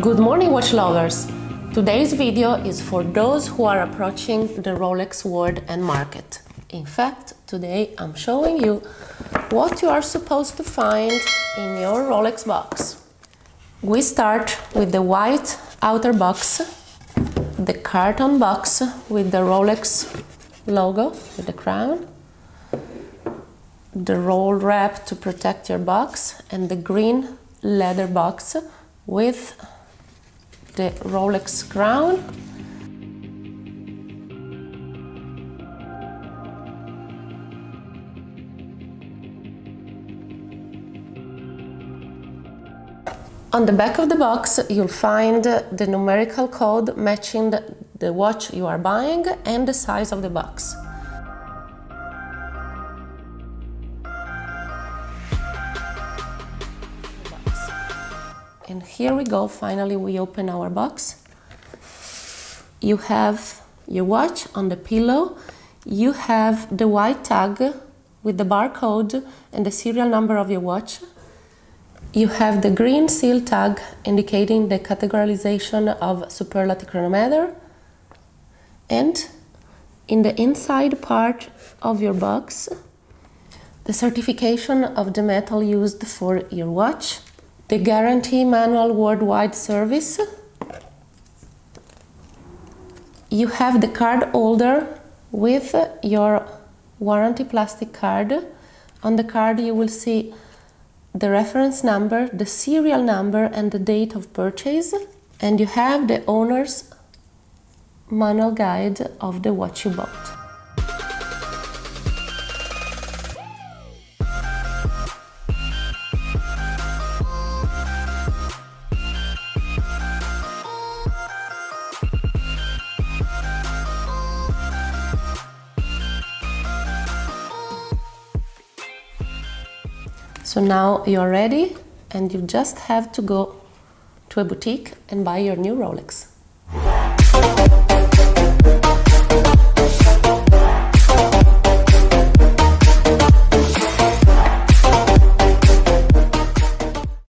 Good morning watch lovers! Today's video is for those who are approaching the Rolex world and market. In fact, today I'm showing you what you are supposed to find in your Rolex box. We start with the white outer box, the carton box with the Rolex logo with the crown, the roll wrap to protect your box and the green leather box with the Rolex crown. On the back of the box you'll find the numerical code matching the watch you are buying and the size of the box. And here we go, finally we open our box. You have your watch on the pillow. You have the white tag with the barcode and the serial number of your watch. You have the green seal tag indicating the categorization of superlative chronometer. And in the inside part of your box, the certification of the metal used for your watch the guarantee manual worldwide service. You have the card holder with your warranty plastic card. On the card you will see the reference number, the serial number and the date of purchase and you have the owner's manual guide of the watch you bought. So now you're ready and you just have to go to a boutique and buy your new Rolex.